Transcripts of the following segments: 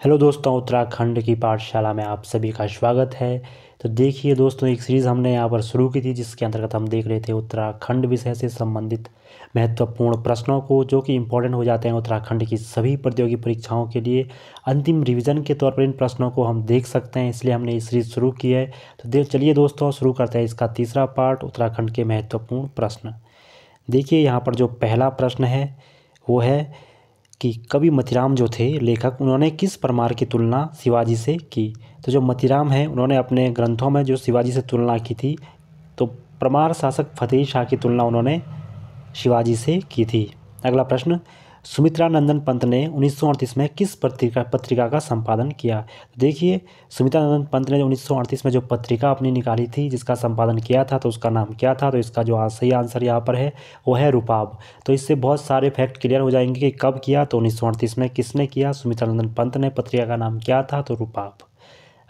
Hello दोस्तों, उत्तराखंड की पाठशाला में आप सभी का स्वागत है। तो देखिए दोस्तों, एक सीरीज़ हमने यहाँ पर शुरू की थी, जिसके अंतर्गत हम देख रहे थे उत्तराखंड विषय से संबंधित महत्वपूर्ण प्रश्नों को, जो कि इम्पोर्टेंट हो जाते हैं उत्तराखंड की सभी प्रतियोगी परीक्षाओं के लिए। अंतिम रिवीजन के तौर पर इन प्रश्नों को हम देख सकते हैं, इसलिए हमने ये सीरीज़ शुरू की है। तो चलिए दोस्तों, शुरू करते हैं इसका तीसरा पार्ट उत्तराखंड के महत्वपूर्ण प्रश्न। देखिए यहाँ पर जो पहला प्रश्न है, वो है कि कवि मतिराम जो थे लेखक, उन्होंने किस परमार की तुलना शिवाजी से की? तो जो मतिराम हैं, उन्होंने अपने ग्रंथों में जो शिवाजी से तुलना की थी तो परमार शासक फतेह शाह की तुलना उन्होंने शिवाजी से की थी। अगला प्रश्न सुमित्रा नंदन पंत ने उन्नीस सौ अड़तीस में किस पत्रिका पत्रिका का संपादन किया? देखिए सुमित्रा नंदन पंत ने उन्नीस सौ अड़तीस में जो पत्रिका अपनी निकाली थी, जिसका संपादन किया था तो उसका नाम क्या था? तो इसका जो सही आंसर यहाँ पर है, वो है रूपाब तो इससे बहुत सारे फैक्ट क्लियर हो जाएँगे कि कब किया तो उन्नीस सौ अड़तीस में किसने किया सुमित्रा नंदन पंत ने, पत्रिका का नाम क्या था तो रूपाब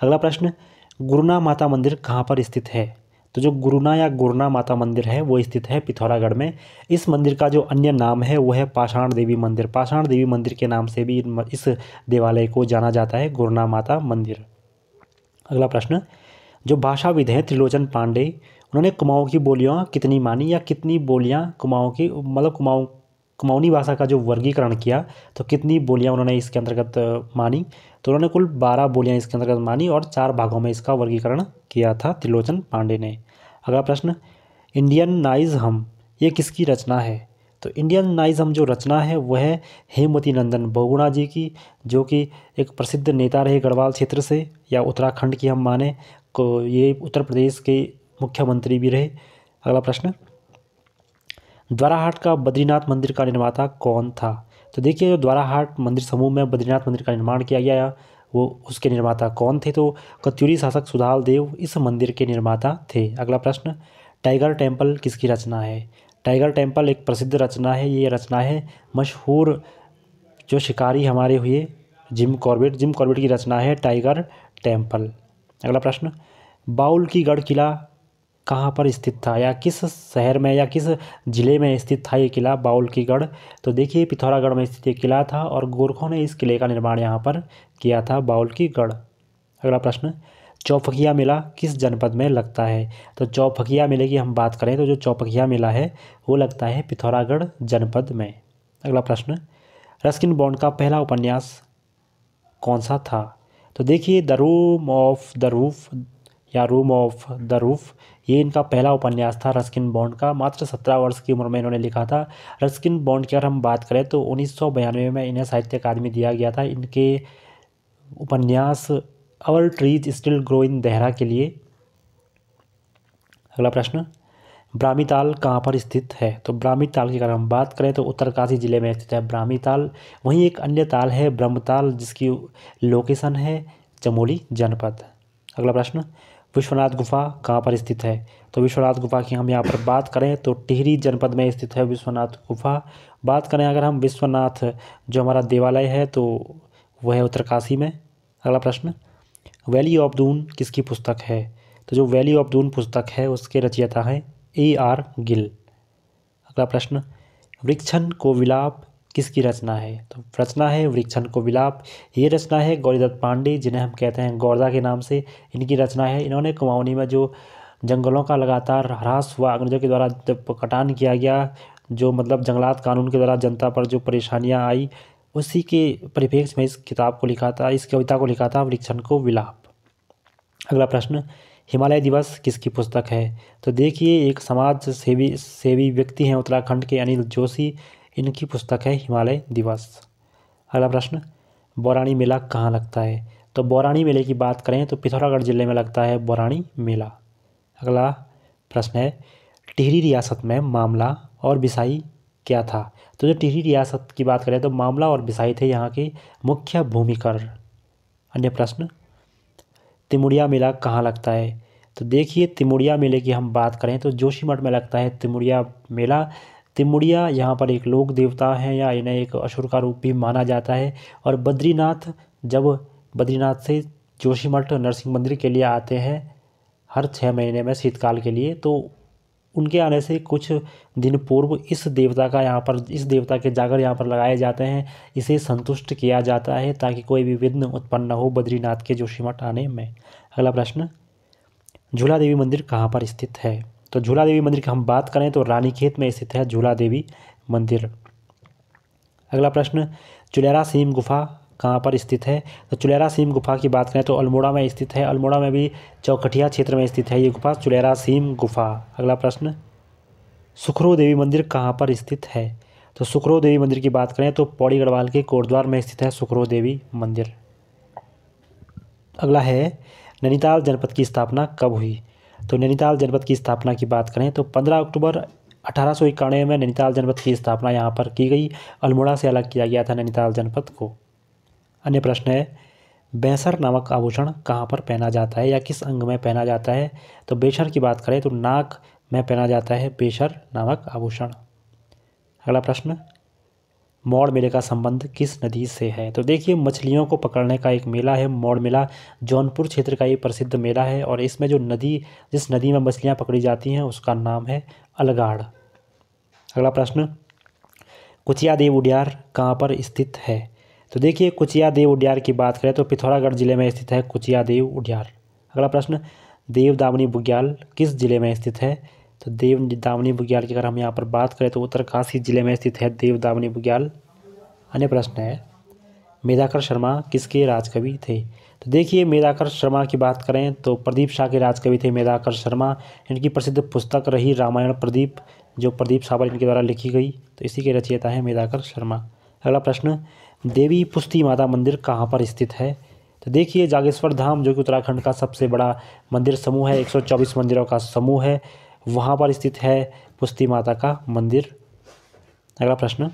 अगला प्रश्न गुरुना माता मंदिर कहाँ पर स्थित है? तो जो गुरुना या गुरुना माता मंदिर है, वो स्थित है पिथौरागढ़ में। इस मंदिर का जो अन्य नाम है, वो है पाषाण देवी मंदिर। पाषाण देवी मंदिर के नाम से भी इस देवालय को जाना जाता है, गुरुना माता मंदिर। अगला प्रश्न, जो भाषाविद हैं त्रिलोचन पांडे, उन्होंने कुमाऊँ की बोलियाँ कितनी मानी या कितनी बोलियाँ कुमाऊँ की मतलब कुमाऊँ कुमाऊनी भाषा का जो वर्गीकरण किया तो कितनी बोलियाँ उन्होंने इसके अंतर्गत मानी? तो उन्होंने कुल बारह बोलियाँ इसके अंतर्गत मानी और चार भागों में इसका वर्गीकरण किया था त्रिलोचन पांडे ने। अगला प्रश्न, इंडियन नाइज हम ये किसकी रचना है? तो इंडियन नाइज हम जो रचना है, वह है हेमवती नंदन बहुगुणा जी की, जो कि एक प्रसिद्ध नेता रहे गढ़वाल क्षेत्र से, या उत्तराखंड की हम माने, को ये उत्तर प्रदेश के मुख्यमंत्री भी रहे। अगला प्रश्न द्वाराहाट का बद्रीनाथ मंदिर का निर्माता कौन था? तो देखिए, जो द्वाराहाट मंदिर समूह में बद्रीनाथ मंदिर का निर्माण किया गया, वो उसके निर्माता कौन थे? तो कत्यूरी शासक सुधाल देव इस मंदिर के निर्माता थे। अगला प्रश्न, टाइगर टेंपल किसकी रचना है? टाइगर टेंपल एक प्रसिद्ध रचना है, ये रचना है मशहूर जो शिकारी हमारे हुए, जिम कॉर्बेट जिम कॉर्बेट की रचना है टाइगर टेंपल अगला प्रश्न, बाउल की गढ़ किला कहाँ पर स्थित था या किस शहर में या किस ज़िले में स्थित था ये किला बाउल की गढ़ तो देखिए, पिथौरागढ़ में स्थित ये किला था और गोरखों ने इस किले का निर्माण यहाँ पर किया था बाउल की गढ़ अगला प्रश्न चौपकिया मेला किस जनपद में लगता है? तो चौपकिया मेले की हम बात करें तो जो चौपकिया मेला है, वो लगता है पिथौरागढ़ जनपद में। अगला प्रश्न रस्किन बॉन्ड का पहला उपन्यास कौन सा था? तो देखिए, the room of the roof या रूम ऑफ़ द रूफ ये इनका पहला उपन्यास था रस्किन बॉन्ड का। मात्र सत्रह वर्ष की उम्र में इन्होंने लिखा था। रस्किन बॉन्ड की अगर हम बात करें तो उन्नीस में इन्हें साहित्य अकादमी दिया गया था। इनके उपन्यास our trees still grow in Dehra के लिए। अगला प्रश्न, ब्राह्मीताल कहाँ पर स्थित है? तो ब्राह्मीताल की अगर हम बात करें तो उत्तरकाशी ज़िले में स्थित है ब्राह्मीताल। वहीं एक अन्य ताल है ब्रह्मताल, जिसकी लोकेशन है चमोली जनपद। अगला प्रश्न विश्वनाथ गुफा कहाँ पर स्थित है? तो विश्वनाथ गुफा की हम यहाँ पर बात करें तो टिहरी जनपद में स्थित है विश्वनाथ गुफा। बात करें अगर हम विश्वनाथ जो हमारा देवालय है तो वह है उत्तरकाशी में। अगला प्रश्न, वैली ऑफ़ दून किसकी पुस्तक है? तो जो वैली ऑफ़ दून पुस्तक है उसके रचयिता हैं ए आर गिल। अगला प्रश्न वृक्षण को विलाप किसकी रचना है? तो रचना है वृक्षण को विलाप। ये रचना है गौरीदत्त पांडे, जिन्हें हम कहते हैं गौरदा के नाम से। इनकी रचना है। इन्होंने कुमाऊनी में जो जंगलों का लगातार ह्रास हुआ अंग्रेज़ों के द्वारा जब कटान किया गया, जो मतलब जंगलात कानून के द्वारा जनता पर जो परेशानियाँ आई, उसी के परिप्रेक्ष्य में इस किताब को लिखा था, इस कविता को लिखा था वृक्षण को विलाप। अगला प्रश्न, हिमालय दिवस किसकी पुस्तक है? तो देखिए, एक समाज सेवी सेवी व्यक्ति हैं उत्तराखंड के अनिल जोशी। इनकी पुस्तक है हिमालय दिवस। अगला प्रश्न, बौराणी मेला कहाँ लगता है? तो बौराणी मेले की बात करें तो पिथौरागढ़ ज़िले में लगता है बौराणी मेला। अगला प्रश्न है, टिहरी रियासत में मामला और बिसाई क्या था? तो जो टिहरी रियासत की बात करें तो मामला और बिसाई थे यहाँ के मुख्य भूमिकर। अन्य प्रश्न, तिमुड़िया मेला कहाँ लगता है? तो देखिए, तिमुड़िया मेले की हम बात करें तो जोशीमठ में लगता है। तिमुड़िया मेला तिमुड़िया, यहाँ पर एक लोक देवता है, या इन्हें एक असुर का रूप भी माना जाता है। और बद्रीनाथ, जब बद्रीनाथ से जोशीमठ नरसिंह मंदिर के लिए आते हैं, हर छः महीने में शीतकाल के लिए तो उनके आने से कुछ दिन पूर्व इस देवता का यहाँ पर, इस देवता के जागर यहाँ पर लगाए जाते हैं। इसे संतुष्ट किया जाता है, ताकि कोई भी विघ्न उत्पन्न न हो बद्रीनाथ के जोशीमठ आने में। अगला प्रश्न, झूला देवी मंदिर कहाँ पर स्थित है? तो झूला देवी मंदिर की हम बात करें तो रानीखेत में स्थित है झूला देवी मंदिर। अगला प्रश्न, चुलेरा सीम गुफा कहाँ पर स्थित है? तो चुलेरा सीम गुफा की बात करें तो अल्मोड़ा में स्थित है। अल्मोड़ा में भी चौकटिया क्षेत्र में स्थित है ये गुफा, चुलेरा सीम गुफा। अगला प्रश्न, सुखरो देवी मंदिर कहाँ पर स्थित है? तो सुखरो देवी मंदिर की बात करें तो पौड़ी गढ़वाल के कोटद्वार में स्थित है सुखरो देवी मंदिर। अगला है, नैनीताल जनपद की स्थापना कब हुई? तो नैनीताल जनपद की स्थापना की बात करें तो पंद्रह अक्टूबर अठारह सौ इक्यानवे में नैनीताल जनपद की स्थापना यहाँ पर की गई। अल्मोड़ा से अलग किया गया था नैनीताल जनपद को। अन्य प्रश्न है, बेसर नामक आभूषण कहाँ पर पहना जाता है या किस अंग में पहना जाता है? तो बेसर की बात करें तो नाक में पहना जाता है बेसर नामक आभूषण। अगला प्रश्न मौड़ मेले का संबंध किस नदी से है? तो देखिए, मछलियों को पकड़ने का एक मेला है मौड़ मेला जौनपुर क्षेत्र का ये प्रसिद्ध मेला है और इसमें जो नदी, जिस नदी में मछलियाँ पकड़ी जाती हैं, उसका नाम है अलगाड़। अगला प्रश्न कुचिया देव उडियार कहाँ पर स्थित है? तो देखिए कुचिया देव उडियार की बात करें तो पिथौरागढ़ ज़िले में स्थित है कुचिया देव उडियार। अगला प्रश्न देव दामनी बुग्याल किस ज़िले में स्थित है? तो देव दामनी बुग्याल की अगर हम यहाँ पर बात करें तो उत्तरकाशी ज़िले में स्थित है देव दामनी बुग्याल अन्य प्रश्न है, मेधाकर शर्मा किसके राजकवि थे? तो देखिए, मेधाकर शर्मा की बात करें तो प्रदीप शाह के राजकवि थे मेधाकर शर्मा। इनकी प्रसिद्ध पुस्तक रही रामायण प्रदीप, जो प्रदीप सावर इनके द्वारा लिखी गई। तो इसी के रचयिता है मेधाकर शर्मा। अगला प्रश्न, देवी पुष्टि माता मंदिर कहाँ पर स्थित है? तो देखिए, जागेश्वर धाम, जो कि उत्तराखंड का सबसे बड़ा मंदिर समूह है 124 मंदिरों का समूह है। वहाँ पर स्थित है पुष्टि माता का मंदिर। अगला प्रश्न,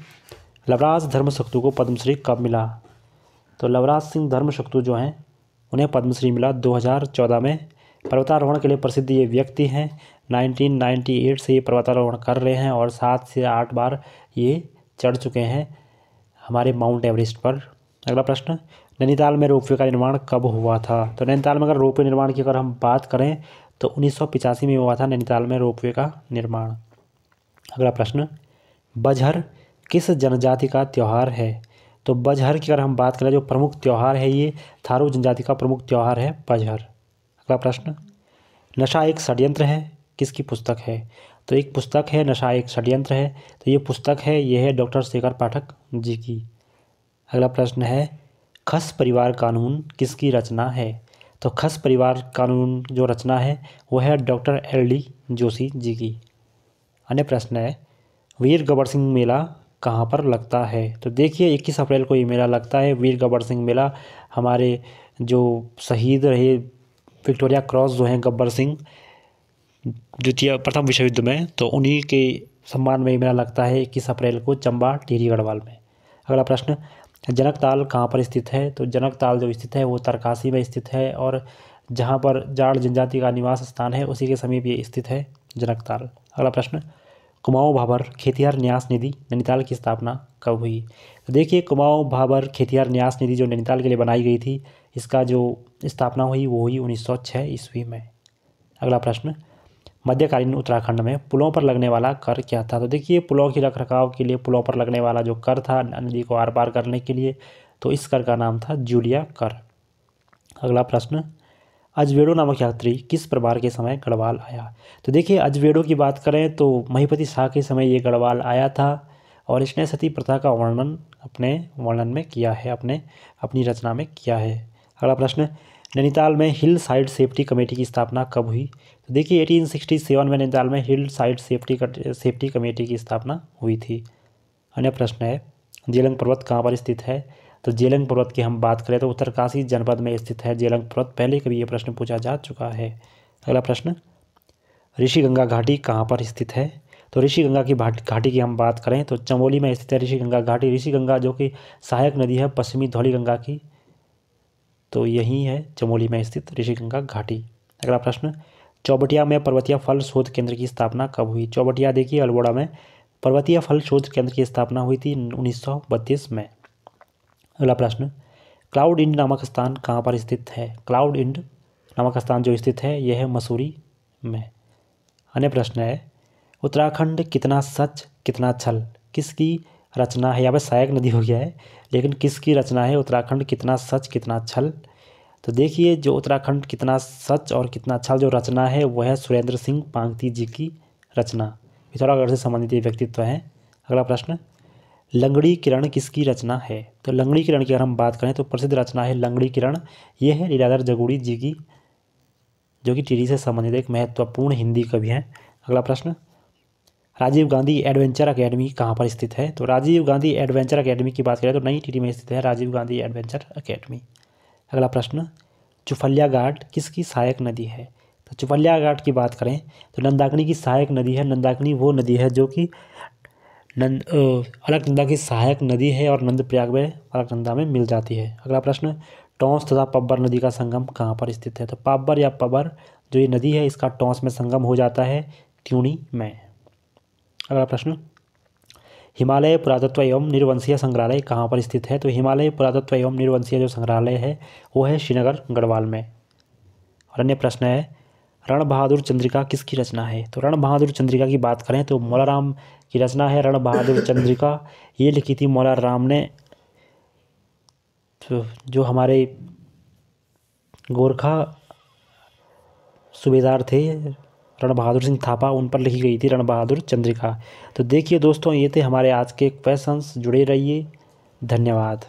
लवराज धर्मशक्तु को पद्मश्री कब मिला? तो लवराज सिंह धर्मशक्तु जो हैं, उन्हें पद्मश्री मिला 2014 में। पर्वतारोहण के लिए प्रसिद्ध ये व्यक्ति हैं। 1998 से ये पर्वतारोहण कर रहे हैं और सात से आठ बार ये चढ़ चुके हैं हमारे माउंट एवरेस्ट पर। अगला प्रश्न, नैनीताल में रोपवे का निर्माण कब हुआ था? तो नैनीताल में अगर रोपवे निर्माण की अगर हम बात करें तो उन्नीस में हुआ था नैनीताल में रोपवे का निर्माण। अगला प्रश्न, बजहर किस जनजाति का त्यौहार है? तो बजहर की अगर हम बात करें, जो प्रमुख त्यौहार है ये, थारू जनजाति का प्रमुख त्यौहार है बजहर। अगला प्रश्न, नशा एक षड्यंत्र है, किसकी पुस्तक है? तो एक पुस्तक है, नशा एक षड्यंत्र है तो ये पुस्तक है, ये है डॉक्टर शेखर पाठक जी की। अगला प्रश्न है, खस परिवार कानून किसकी रचना है? तो खस परिवार कानून जो रचना है वह है doctor L D Joshi ji की। अन्य प्रश्न है, वीर गबर सिंह मेला कहाँ पर लगता है? तो देखिए 21 अप्रैल को ये मेला लगता है। वीर गब्बर सिंह मेला, हमारे जो शहीद रहे विक्टोरिया क्रॉस जो हैं गब्बर सिंह, द्वितीय प्रथम विश्व युद्ध में तो उन्हीं के सम्मान में ये मेला लगता है इक्कीस अप्रैल को चंबा टिहरी गढ़वाल में। अगला प्रश्न जनक ताल कहाँ पर स्थित है? तो जनक ताल जो स्थित है, वो तरकाशी में स्थित है और जहाँ पर जाड़ जनजाति का निवास स्थान है, उसी के समीप ये स्थित है जनक ताल। अगला प्रश्न, कुमाऊँ भाबर खेतिहार न्यास निधि नैनीताल की स्थापना कब हुई? तो देखिए, कुमाऊँ भाबर खेतिहार न्यास निधि जो नैनीताल के लिए बनाई गई थी, इसका जो स्थापना हुई, वो हुई उन्नीस सौ छः ईस्वी में। अगला प्रश्न मध्यकालीन उत्तराखंड में पुलों पर लगने वाला कर क्या था? तो देखिए, पुलों की रख रखाव के लिए पुलों पर लगने वाला जो कर था, नदी को आर पार करने के लिए तो इस कर का नाम था जूलिया कर। अगला प्रश्न, अजवेड़ो नामक यात्री किस प्रभार के समय गढ़वाल आया? तो देखिए, अजवेड़ो की बात करें तो महीपति शाह के समय ये गढ़वाल आया था और इसने सती प्रथा का वर्णन अपने वर्णन में किया है, अपने, अपनी रचना में किया है। अगला प्रश्न नैनीताल में हिल साइड सेफ्टी कमेटी की स्थापना कब हुई? तो देखिए 1867 में नैनीताल में hill side safety safety committee की स्थापना हुई थी। अन्य प्रश्न है, जेलंग पर्वत कहाँ पर स्थित है? तो जेलंग पर्वत की हम बात करें तो उत्तरकाशी जनपद में स्थित है। जेलंग पर्वत पहले कभी ये प्रश्न पूछा जा चुका है। अगला प्रश्न, ऋषि गंगा घाटी कहाँ पर स्थित है? तो ऋषि गंगा की घाटी की हम बात करें तो चमोली में स्थित है ऋषि गंगा घाटी। ऋषि गंगा जो कि सहायक नदी है पश्चिमी धौली गंगा की। तो यही है चमोली में स्थित ऋषिगंगा घाटी। अगला प्रश्न, चौबटिया में पर्वतीय फल शोध केंद्र की स्थापना कब हुई? चौबटिया देखिए अल्मोड़ा में पर्वतीय फल शोध केंद्र की स्थापना हुई थी उन्नीस सौ बत्तीस में। अगला प्रश्न, क्लाउड इंड नामक स्थान कहाँ पर स्थित है? क्लाउड इंड नामक स्थान जो स्थित है, यह है मसूरी में। अन्य प्रश्न है, उत्तराखंड कितना सच कितना छल? किसकी रचना है। यहाँ पर सहायक नदी हो गया है। लेकिन किसकी रचना है? उत्तराखंड कितना सच, कितना छल? तो देखिए, जो उत्तराखंड कितना सच और कितना छल जो रचना है, वह है सुरेंद्र सिंह पांगती जी की रचना। पिथौरागढ़ से संबंधित व्यक्तित्व है। अगला प्रश्न, लंगड़ी किरण किसकी रचना है? तो लंगड़ी किरण की अगर हम बात करें तो प्रसिद्ध रचना है लंगड़ी किरण। ये है लीलाधर जगूड़ी जी की, जो कि टीडी से संबंधित एक महत्वपूर्ण हिंदी कवि हैं। अगला प्रश्न राजीव गांधी एडवेंचर अकेडमी कहाँ पर स्थित है? तो राजीव गांधी एडवेंचर अकेडमी की बात करें तो नई टीडी में स्थित है राजीव गांधी एडवेंचर अकेडमी। अगला प्रश्न चुफलिया घाट किसकी सहायक नदी है? तो चुफलिया घाट की बात करें तो नंदाकनी की सहायक नदी है, नंदाकनी वो नदी है जो कि नंद अलकनंदा की सहायक नदी है और नंद प्रयाग में, अलकनंदा में मिल जाती है। अगला प्रश्न, टोंस तथा पब्बर नदी का संगम कहाँ पर स्थित है? तो पाब्बर या पबर जो ये नदी है, इसका टोंस में संगम हो जाता है ट्यूनी में। अगला प्रश्न। हिमालय पुरातत्व एवं निर्वंशीय संग्रहालय कहाँ पर स्थित है? तो हिमालय पुरातत्व एवं निर्वंशीय जो संग्रहालय है, वो है श्रीनगर, गढ़वाल में। और अन्य प्रश्न है रण बहादुर चंद्रिका किसकी रचना है? तो रण बहादुर चंद्रिका की बात करें तो मौलाराम की रचना है रण बहादुर चंद्रिका। ये लिखी थी मौला राम ने तो जो हमारे गोरखा सूबेदार थे रण बहादुर सिंह थापा उन पर लिखी गई थी रण बहादुर चंद्रिका। तो देखिए दोस्तों, ये थे हमारे आज के क्वेश्चंस जुड़े रहिए। धन्यवाद।